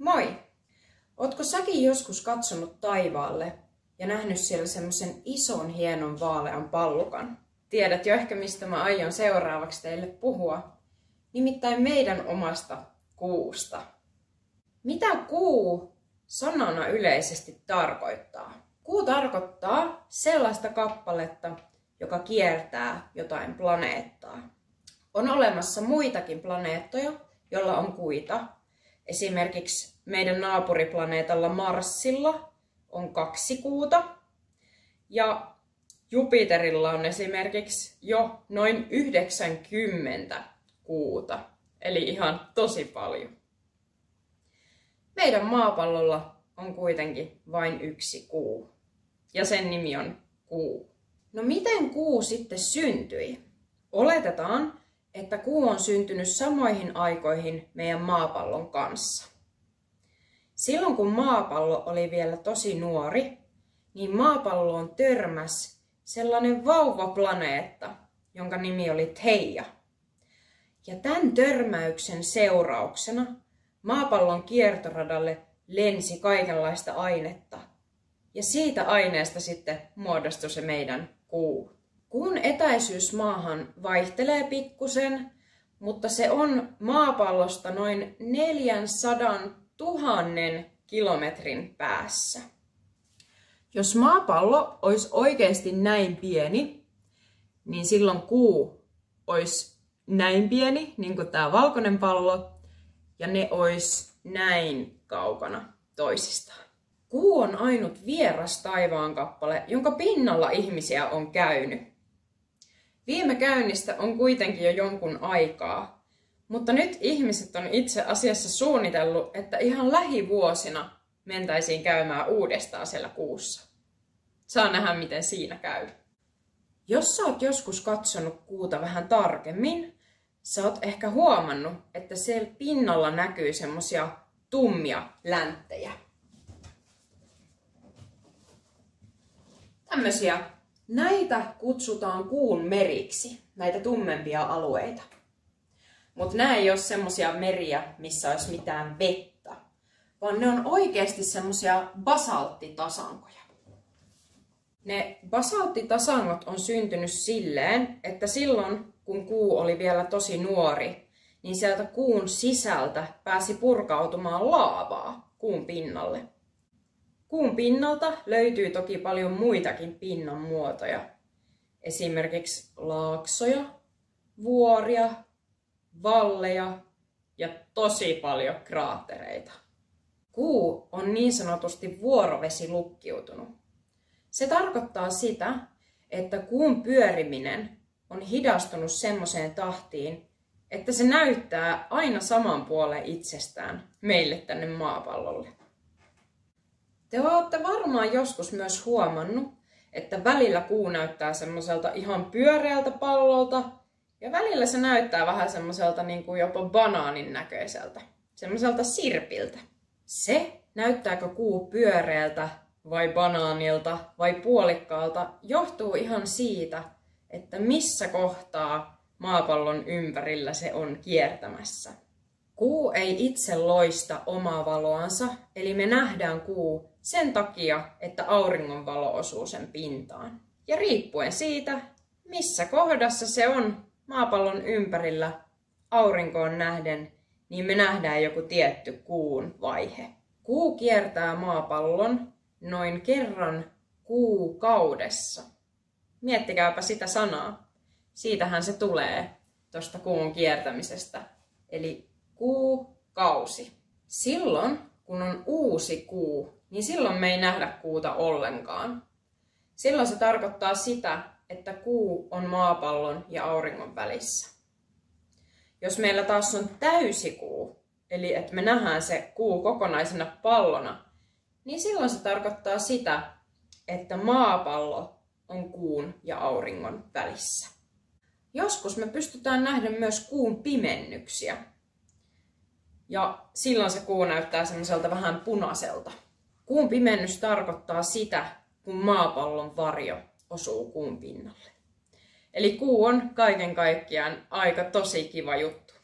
Moi! Ootko säkin joskus katsonut taivaalle ja nähnyt siellä semmoisen ison hienon vaalean pallukan? Tiedät jo ehkä mistä mä aion seuraavaksi teille puhua. Nimittäin meidän omasta kuusta. Mitä kuu sanana yleisesti tarkoittaa? Kuu tarkoittaa sellaista kappaletta, joka kiertää jotain planeettaa. On olemassa muitakin planeettoja, joilla on kuita. Esimerkiksi meidän naapuriplaneetalla Marsilla on kaksi kuuta. Ja Jupiterilla on esimerkiksi jo noin 90 kuuta. Eli ihan tosi paljon. Meidän maapallolla on kuitenkin vain yksi kuu. Ja sen nimi on kuu. No miten kuu sitten syntyi? Oletetaan, että kuu on syntynyt samoihin aikoihin meidän maapallon kanssa. Silloin kun maapallo oli vielä tosi nuori, niin maapalloon törmäs sellainen vauvaplaneetta, jonka nimi oli Teija. Ja tämän törmäyksen seurauksena maapallon kiertoradalle lensi kaikenlaista ainetta. Ja siitä aineesta sitten muodostui se meidän kuu. Kuun etäisyys maahan vaihtelee pikkusen, mutta se on maapallosta noin 400 000 kilometrin päässä. Jos maapallo olisi oikeasti näin pieni, niin silloin kuu olisi näin pieni, niin kuin tämä valkoinen pallo, ja ne olisi näin kaukana toisistaan. Kuu on ainut vieras taivaankappale, jonka pinnalla ihmisiä on käynyt. Viime käynnistä on kuitenkin jo jonkun aikaa, mutta nyt ihmiset on itse asiassa suunnitellut, että ihan lähivuosina mentäisiin käymään uudestaan siellä kuussa. Saa nähdä, miten siinä käy. Jos sä oot joskus katsonut kuuta vähän tarkemmin, sä oot ehkä huomannut, että siellä pinnalla näkyy semmosia tummia länttejä. Tämmösiä Näitä kutsutaan kuun meriksi, näitä tummempia alueita. Mutta nämä ei ole semmoisia meriä, missä olisi mitään vettä, vaan ne on oikeasti semmoisia basalttitasankoja. Ne basalttitasangot on syntynyt silleen, että silloin kun kuu oli vielä tosi nuori, niin sieltä kuun sisältä pääsi purkautumaan laavaa kuun pinnalle. Kuun pinnalta löytyy toki paljon muitakin pinnan muotoja. Esimerkiksi laaksoja, vuoria, valleja ja tosi paljon kraattereita. Kuu on niin sanotusti vuorovesi lukkiutunut. Se tarkoittaa sitä, että kuun pyöriminen on hidastunut semmoiseen tahtiin, että se näyttää aina saman puolen itsestään meille tänne maapallolle. Te olette varmaan joskus myös huomannut, että välillä kuu näyttää semmoiselta ihan pyöreältä pallolta ja välillä se näyttää vähän semmoiselta niin kuin jopa banaanin näköiseltä, semmoiselta sirpiltä. Se, näyttääkö kuu pyöreältä vai banaanilta vai puolikkaalta, johtuu ihan siitä, että missä kohtaa maapallon ympärillä se on kiertämässä. Kuu ei itse loista omaa valoansa, eli me nähdään kuu sen takia, että auringon valo osuu sen pintaan. Ja riippuen siitä, missä kohdassa se on maapallon ympärillä aurinkoon nähden, niin me nähdään joku tietty kuun vaihe. Kuu kiertää maapallon noin kerran kuukaudessa. Miettikääpä sitä sanaa. Siitähän se tulee tuosta kuun kiertämisestä. Eli kuukausi. Silloin, kun on uusi kuu, niin silloin me ei nähdä kuuta ollenkaan. Silloin se tarkoittaa sitä, että kuu on maapallon ja auringon välissä. Jos meillä taas on täysikuu, eli että me nähdään se kuu kokonaisena pallona, niin silloin se tarkoittaa sitä, että maapallo on kuun ja auringon välissä. Joskus me pystytään nähdä myös kuun pimennyksiä, ja silloin se kuu näyttää semmoiselta vähän punaiselta. Kuun pimennys tarkoittaa sitä, kun maapallon varjo osuu kuun pinnalle. Eli kuu on kaiken kaikkiaan aika tosi kiva juttu.